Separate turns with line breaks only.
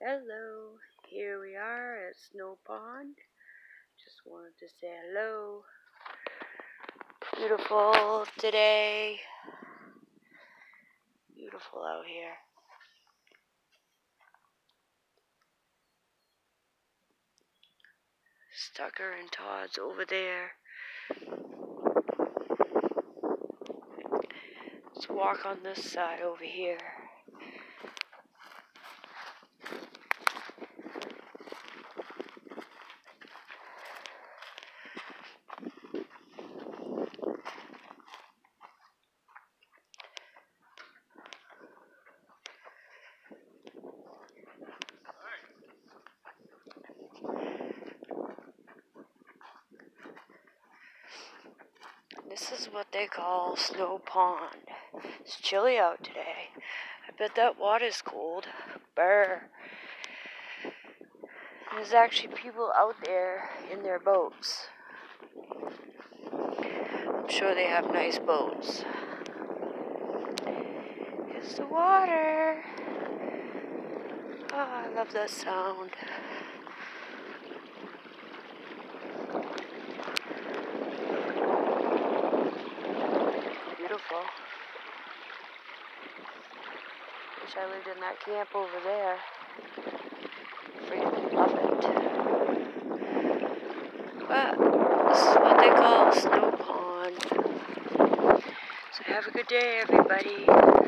Hello, here we are at Snow Pond. Just wanted to say hello. Beautiful today. Beautiful out here. Stucker and Todd's over there. Let's walk on this side over here. This is what they call Snow Pond. It's chilly out today. I bet that water's cold. Brr. There's actually people out there in their boats. I'm sure they have nice boats. Here's the water. Oh, I love that sound. Beautiful. Wish I lived in that camp over there. Freaking love it. But this is what they call Snow Pond. So have a good day, everybody.